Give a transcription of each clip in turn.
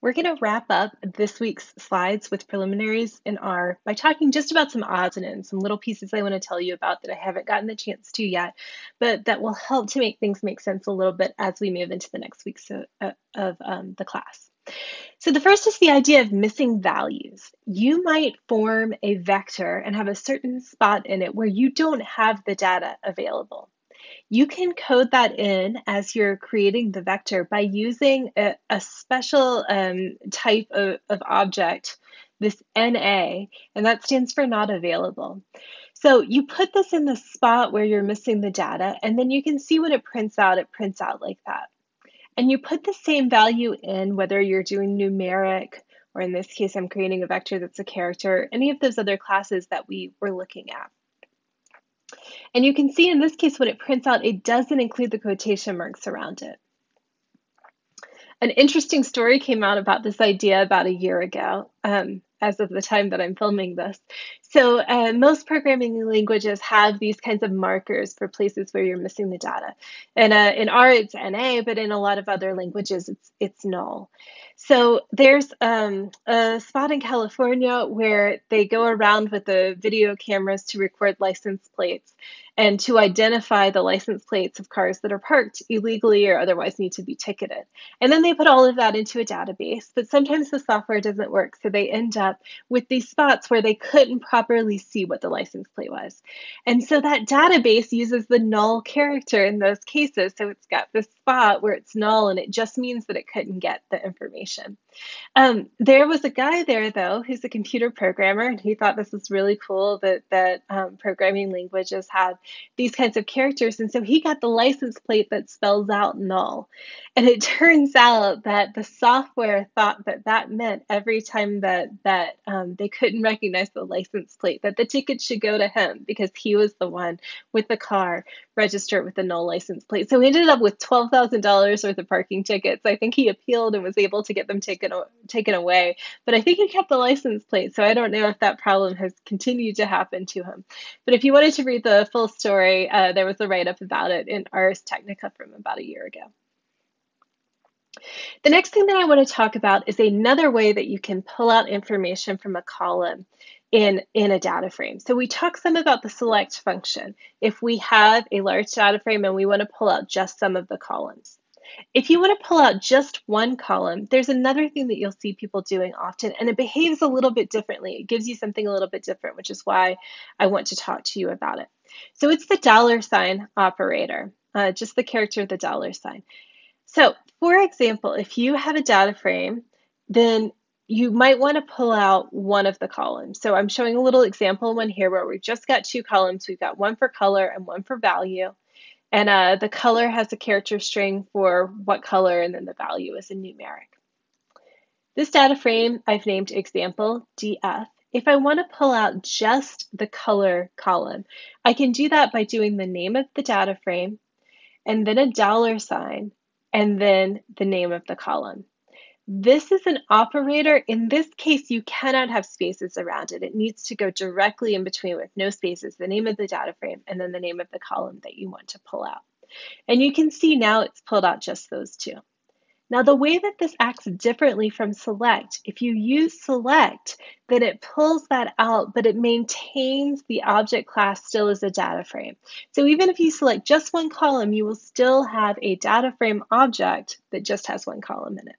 We're going to wrap up this week's slides with preliminaries in R by talking just about some odds and ends, some little pieces I want to tell you about that I haven't gotten the chance to yet, but that will help to make things make sense a little bit as we move into the next weeks of, uh, of um, the class. So the first is the idea of missing values. You might form a vector and have a certain spot in it where you don't have the data available. You can code that in as you're creating the vector by using a, a special um, type of, of object, this NA, and that stands for not available. So you put this in the spot where you're missing the data, and then you can see when it prints out, it prints out like that. And you put the same value in whether you're doing numeric, or in this case, I'm creating a vector that's a character, any of those other classes that we were looking at. And you can see in this case, when it prints out, it doesn't include the quotation marks around it. An interesting story came out about this idea about a year ago, um, as of the time that I'm filming this. So uh, most programming languages have these kinds of markers for places where you're missing the data. And uh, in R, it's NA, but in a lot of other languages, it's, it's null. So there's um, a spot in California where they go around with the video cameras to record license plates and to identify the license plates of cars that are parked illegally or otherwise need to be ticketed. And then they put all of that into a database, but sometimes the software doesn't work. So they end up with these spots where they couldn't properly see what the license plate was. And so that database uses the null character in those cases. So it's got this spot where it's null and it just means that it couldn't get the information. Um, there was a guy there though who's a computer programmer and he thought this was really cool that that um, programming languages had these kinds of characters. And so he got the license plate that spells out null. And it turns out that the software thought that that meant every time that, that um, they couldn't recognize the license plate, that the ticket should go to him because he was the one with the car registered with the null license plate. So he ended up with $12,000 worth of parking tickets. I think he appealed and was able to get them taken, taken away. But I think he kept the license plate. So I don't know if that problem has continued to happen to him. But if you wanted to read the full story. Uh, there was a write up about it in Ars Technica from about a year ago. The next thing that I want to talk about is another way that you can pull out information from a column in, in a data frame. So we talked some about the select function. If we have a large data frame and we want to pull out just some of the columns. If you want to pull out just one column, there's another thing that you'll see people doing often, and it behaves a little bit differently. It gives you something a little bit different, which is why I want to talk to you about it. So it's the dollar sign operator, uh, just the character of the dollar sign. So for example, if you have a data frame, then you might want to pull out one of the columns. So I'm showing a little example one here where we've just got two columns. We've got one for color and one for value. And uh, the color has a character string for what color, and then the value is a numeric. This data frame I've named example DF. If I want to pull out just the color column, I can do that by doing the name of the data frame and then a dollar sign and then the name of the column. This is an operator. In this case, you cannot have spaces around it. It needs to go directly in between with no spaces, the name of the data frame, and then the name of the column that you want to pull out. And you can see now it's pulled out just those two. Now, the way that this acts differently from select, if you use select, then it pulls that out, but it maintains the object class still as a data frame. So even if you select just one column, you will still have a data frame object that just has one column in it.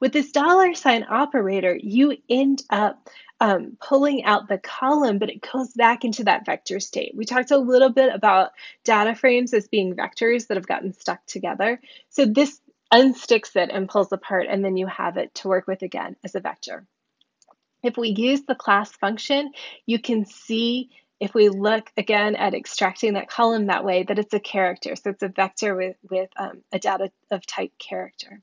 With this dollar sign operator, you end up um, pulling out the column, but it goes back into that vector state. We talked a little bit about data frames as being vectors that have gotten stuck together. So this unsticks it and pulls apart, and then you have it to work with again as a vector. If we use the class function, you can see if we look again at extracting that column that way, that it's a character. So it's a vector with, with um, a data of type character.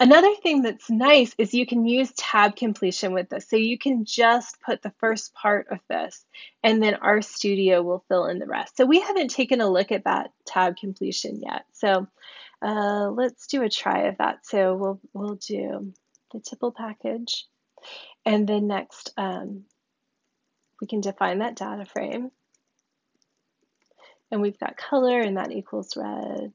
Another thing that's nice is you can use tab completion with this. So you can just put the first part of this and then RStudio will fill in the rest. So we haven't taken a look at that tab completion yet. So uh, let's do a try of that. So we'll, we'll do the tibble package and then next um, we can define that data frame. And we've got color and that equals red.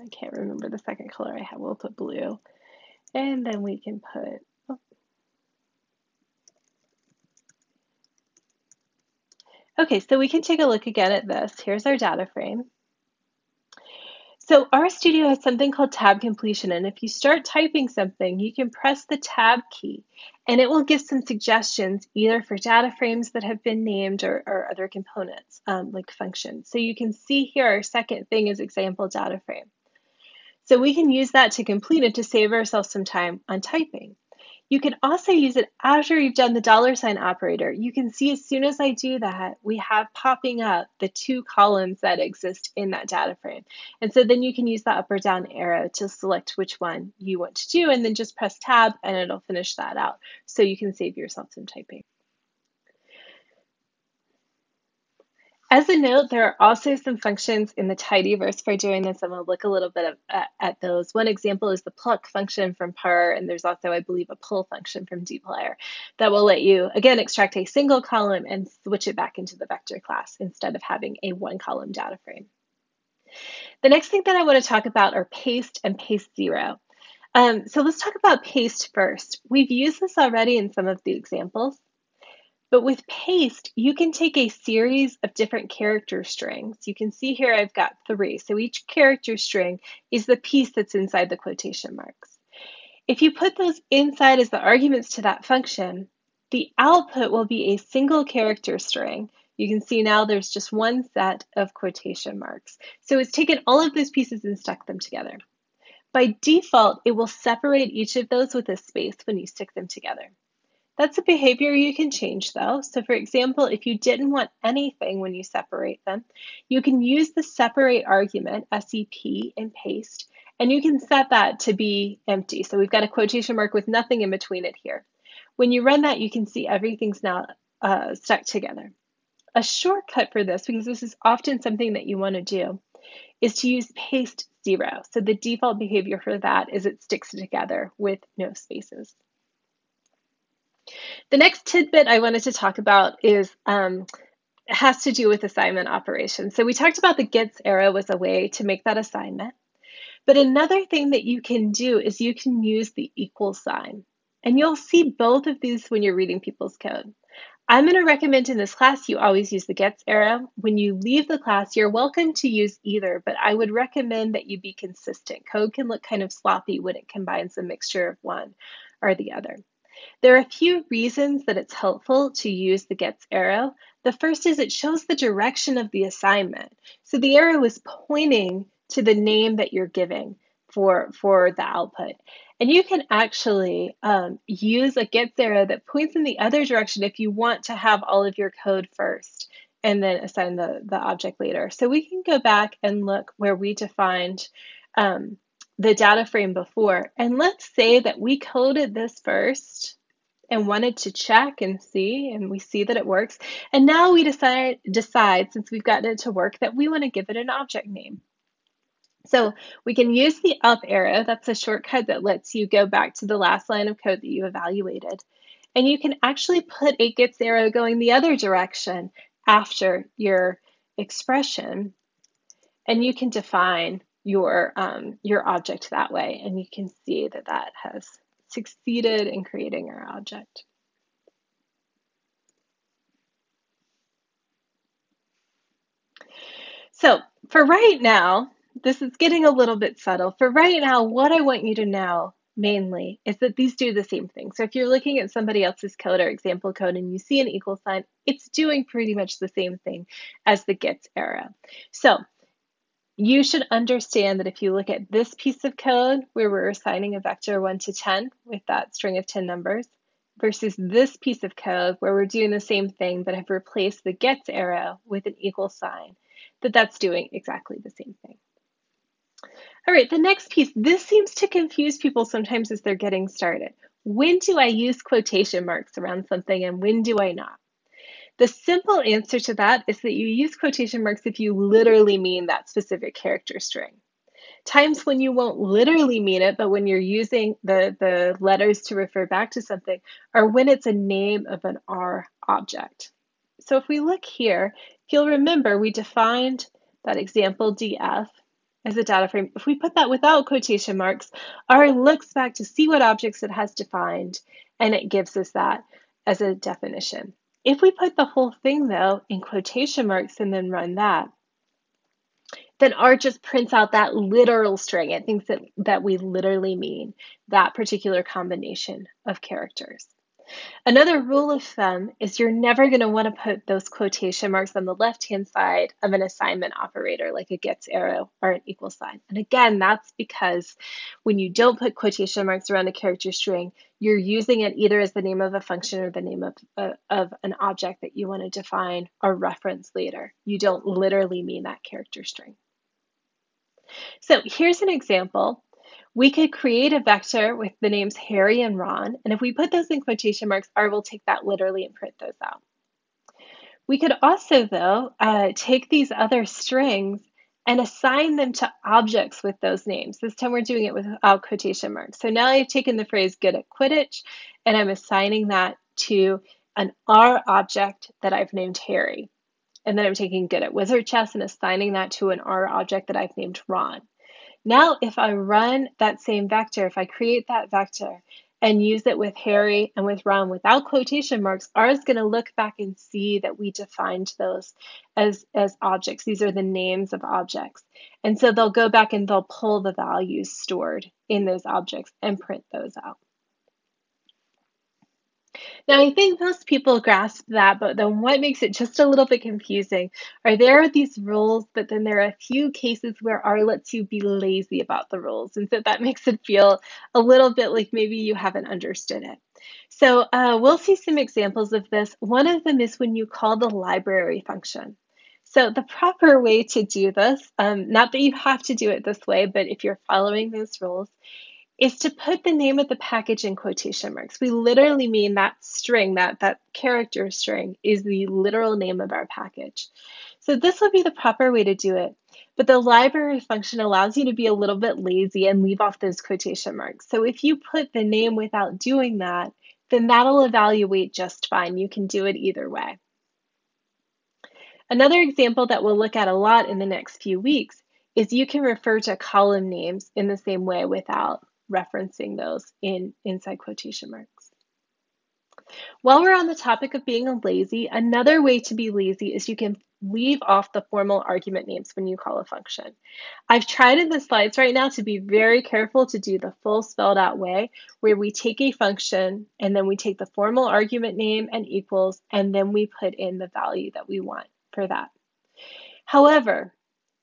I can't remember the second color I have. We'll put blue. And then we can put, oh. okay, so we can take a look again at this. Here's our data frame. So RStudio has something called tab completion, and if you start typing something, you can press the tab key, and it will give some suggestions either for data frames that have been named or, or other components, um, like functions. So you can see here our second thing is example data frame. So we can use that to complete it to save ourselves some time on typing. You can also use it after you've done the dollar sign operator. You can see as soon as I do that, we have popping up the two columns that exist in that data frame. And so then you can use the up or down arrow to select which one you want to do and then just press tab and it'll finish that out. So you can save yourself some typing. As a note, there are also some functions in the tidyverse for doing this, and we'll look a little bit uh, at those. One example is the pluck function from purrr, and there's also, I believe, a pull function from dplyr that will let you, again, extract a single column and switch it back into the vector class instead of having a one column data frame. The next thing that I want to talk about are paste and paste zero. Um, so let's talk about paste first. We've used this already in some of the examples. But with paste, you can take a series of different character strings. You can see here I've got three. So each character string is the piece that's inside the quotation marks. If you put those inside as the arguments to that function, the output will be a single character string. You can see now there's just one set of quotation marks. So it's taken all of those pieces and stuck them together. By default, it will separate each of those with a space when you stick them together. That's a behavior you can change though. So for example, if you didn't want anything when you separate them, you can use the separate argument, SEP, and paste, and you can set that to be empty. So we've got a quotation mark with nothing in between it here. When you run that, you can see everything's now uh, stuck together. A shortcut for this, because this is often something that you want to do, is to use paste zero. So the default behavior for that is it sticks together with no spaces. The next tidbit I wanted to talk about is um, has to do with assignment operations. So we talked about the gets arrow was a way to make that assignment. But another thing that you can do is you can use the equal sign. And you'll see both of these when you're reading people's code. I'm going to recommend in this class you always use the gets arrow. When you leave the class, you're welcome to use either, but I would recommend that you be consistent. Code can look kind of sloppy when it combines a mixture of one or the other. There are a few reasons that it's helpful to use the gets arrow. The first is it shows the direction of the assignment. So the arrow is pointing to the name that you're giving for, for the output. And you can actually um, use a gets arrow that points in the other direction if you want to have all of your code first and then assign the, the object later. So we can go back and look where we defined um, the data frame before. And let's say that we coded this first and wanted to check and see, and we see that it works. And now we decide, decide since we've gotten it to work, that we want to give it an object name. So we can use the up arrow. That's a shortcut that lets you go back to the last line of code that you evaluated. And you can actually put a gets arrow going the other direction after your expression. And you can define your, um, your object that way. And you can see that that has succeeded in creating our object. So for right now, this is getting a little bit subtle. For right now, what I want you to know mainly is that these do the same thing. So if you're looking at somebody else's code or example code and you see an equal sign, it's doing pretty much the same thing as the gets arrow. So you should understand that if you look at this piece of code where we're assigning a vector 1 to 10 with that string of 10 numbers versus this piece of code where we're doing the same thing but have replaced the gets arrow with an equal sign, that that's doing exactly the same thing. All right, the next piece, this seems to confuse people sometimes as they're getting started. When do I use quotation marks around something and when do I not? The simple answer to that is that you use quotation marks if you literally mean that specific character string. Times when you won't literally mean it, but when you're using the, the letters to refer back to something, are when it's a name of an R object. So if we look here, you'll remember, we defined that example df, as a data frame. If we put that without quotation marks, R looks back to see what objects it has defined, and it gives us that as a definition. If we put the whole thing, though, in quotation marks and then run that, then R just prints out that literal string. It thinks that, that we literally mean that particular combination of characters. Another rule of thumb is you're never going to want to put those quotation marks on the left-hand side of an assignment operator, like a gets arrow or an equal sign. And again, that's because when you don't put quotation marks around a character string, you're using it either as the name of a function or the name of, of an object that you want to define or reference later. You don't literally mean that character string. So here's an example we could create a vector with the names Harry and Ron, and if we put those in quotation marks, R will take that literally and print those out. We could also, though, uh, take these other strings and assign them to objects with those names. This time we're doing it without quotation marks. So now I've taken the phrase good at Quidditch, and I'm assigning that to an R object that I've named Harry. And then I'm taking good at wizard chess and assigning that to an R object that I've named Ron. Now, if I run that same vector, if I create that vector and use it with Harry and with Ron without quotation marks, R is going to look back and see that we defined those as, as objects. These are the names of objects. And so they'll go back and they'll pull the values stored in those objects and print those out. Now, I think most people grasp that, but then what makes it just a little bit confusing are there are these rules, but then there are a few cases where R lets you be lazy about the rules. And so that makes it feel a little bit like maybe you haven't understood it. So uh, we'll see some examples of this. One of them is when you call the library function. So the proper way to do this, um, not that you have to do it this way, but if you're following those rules, is to put the name of the package in quotation marks. We literally mean that string, that, that character string is the literal name of our package. So this would be the proper way to do it. But the library function allows you to be a little bit lazy and leave off those quotation marks. So if you put the name without doing that, then that'll evaluate just fine. You can do it either way. Another example that we'll look at a lot in the next few weeks is you can refer to column names in the same way without referencing those in inside quotation marks. While we're on the topic of being lazy, another way to be lazy is you can leave off the formal argument names when you call a function. I've tried in the slides right now to be very careful to do the full spelled out way where we take a function and then we take the formal argument name and equals and then we put in the value that we want for that. However,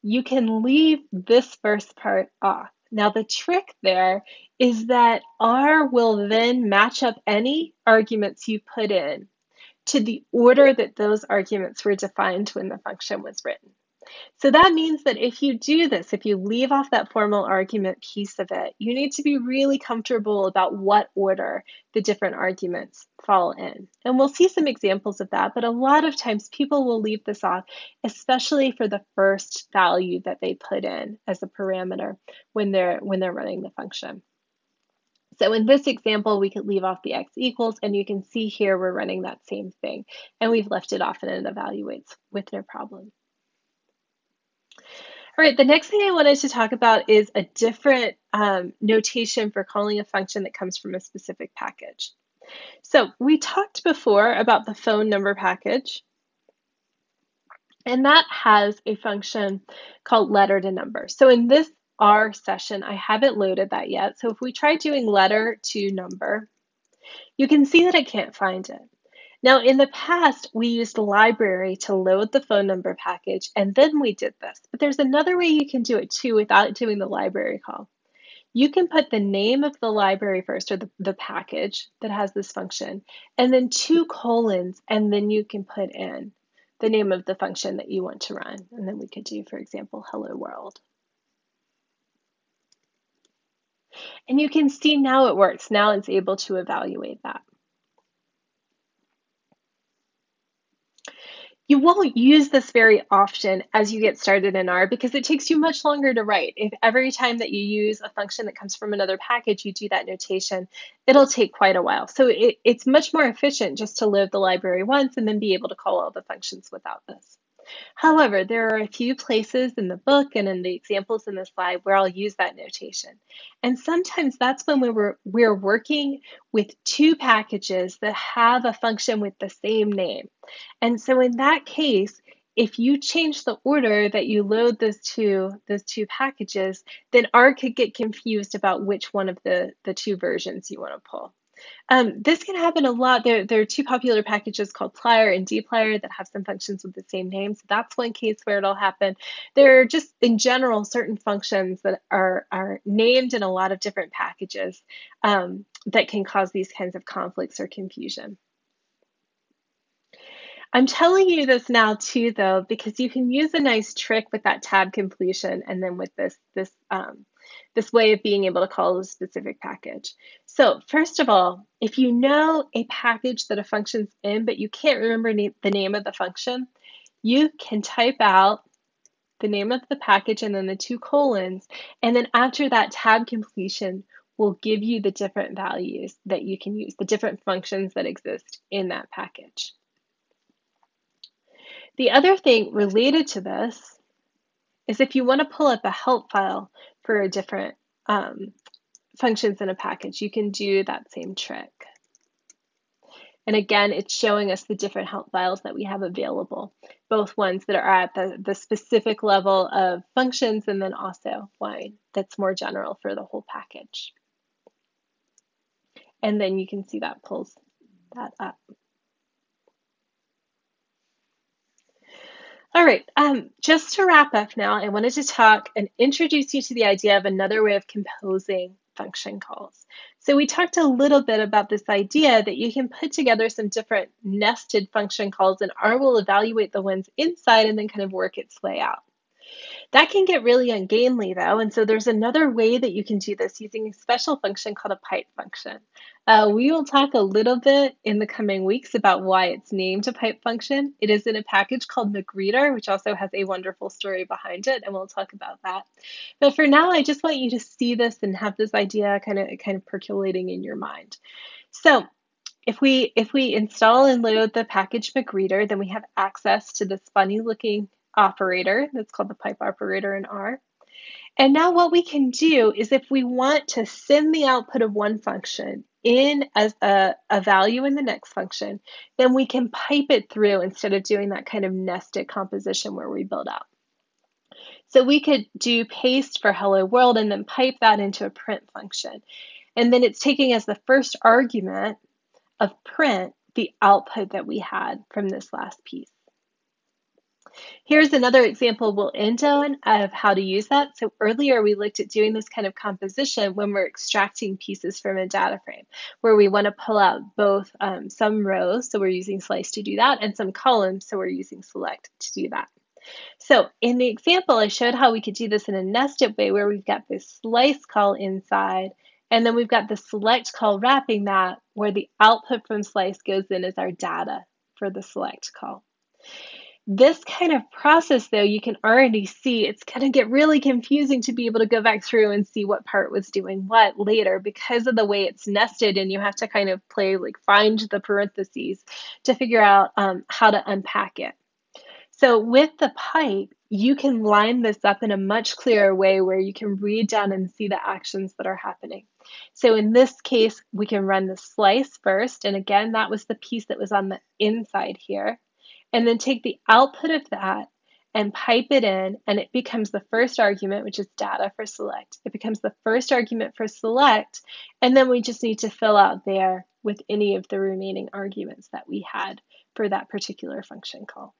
you can leave this first part off. Now, the trick there is that R will then match up any arguments you put in to the order that those arguments were defined when the function was written. So that means that if you do this, if you leave off that formal argument piece of it, you need to be really comfortable about what order the different arguments fall in. And we'll see some examples of that, but a lot of times people will leave this off, especially for the first value that they put in as a parameter when they're when they're running the function. So in this example, we could leave off the x equals, and you can see here we're running that same thing, and we've left it off and it evaluates with no problem. All right, the next thing I wanted to talk about is a different um, notation for calling a function that comes from a specific package. So we talked before about the phone number package, and that has a function called letter to number. So in this R session, I haven't loaded that yet. So if we try doing letter to number, you can see that I can't find it. Now, in the past, we used library to load the phone number package, and then we did this. But there's another way you can do it too without doing the library call. You can put the name of the library first, or the, the package that has this function, and then two colons, and then you can put in the name of the function that you want to run. And then we could do, for example, hello world. And you can see now it works. Now it's able to evaluate that. You won't use this very often as you get started in R because it takes you much longer to write. If every time that you use a function that comes from another package, you do that notation, it'll take quite a while. So it, it's much more efficient just to load the library once and then be able to call all the functions without this. However, there are a few places in the book and in the examples in the slide where I'll use that notation. And sometimes that's when we were, we're working with two packages that have a function with the same name. And so in that case, if you change the order that you load those two those two packages, then R could get confused about which one of the, the two versions you want to pull. Um, this can happen a lot. There, there are two popular packages called plyr and dplyr that have some functions with the same name. So that's one case where it'll happen. There are just, in general, certain functions that are, are named in a lot of different packages um, that can cause these kinds of conflicts or confusion. I'm telling you this now too, though, because you can use a nice trick with that tab completion and then with this, this, um, this way of being able to call a specific package. So first of all, if you know a package that a function's in, but you can't remember the name of the function, you can type out the name of the package and then the two colons. And then after that tab completion will give you the different values that you can use, the different functions that exist in that package. The other thing related to this is if you want to pull up a help file for a different um, functions in a package, you can do that same trick. And again, it's showing us the different help files that we have available, both ones that are at the, the specific level of functions and then also one that's more general for the whole package. And then you can see that pulls that up. All right, um, just to wrap up now, I wanted to talk and introduce you to the idea of another way of composing function calls. So we talked a little bit about this idea that you can put together some different nested function calls and R will evaluate the ones inside and then kind of work its way out. That can get really ungainly though, and so there's another way that you can do this using a special function called a pipe function. Uh, we will talk a little bit in the coming weeks about why it's named a pipe function. It is in a package called magrittr, which also has a wonderful story behind it, and we'll talk about that. But for now, I just want you to see this and have this idea kind of kind of percolating in your mind. So if we if we install and load the package magrittr, then we have access to this funny looking operator that's called the pipe operator in R. And now what we can do is if we want to send the output of one function in as a, a value in the next function, then we can pipe it through instead of doing that kind of nested composition where we build out. So we could do paste for hello world and then pipe that into a print function. And then it's taking as the first argument of print the output that we had from this last piece. Here's another example we'll end on of how to use that. So earlier we looked at doing this kind of composition when we're extracting pieces from a data frame, where we want to pull out both um, some rows, so we're using slice to do that, and some columns, so we're using select to do that. So in the example, I showed how we could do this in a nested way where we've got this slice call inside, and then we've got the select call wrapping that, where the output from slice goes in as our data for the select call. This kind of process, though, you can already see it's going to get really confusing to be able to go back through and see what part was doing what later because of the way it's nested, and you have to kind of play like find the parentheses to figure out um, how to unpack it. So with the pipe, you can line this up in a much clearer way where you can read down and see the actions that are happening. So in this case, we can run the slice first. And again, that was the piece that was on the inside here and then take the output of that and pipe it in, and it becomes the first argument, which is data for select. It becomes the first argument for select, and then we just need to fill out there with any of the remaining arguments that we had for that particular function call.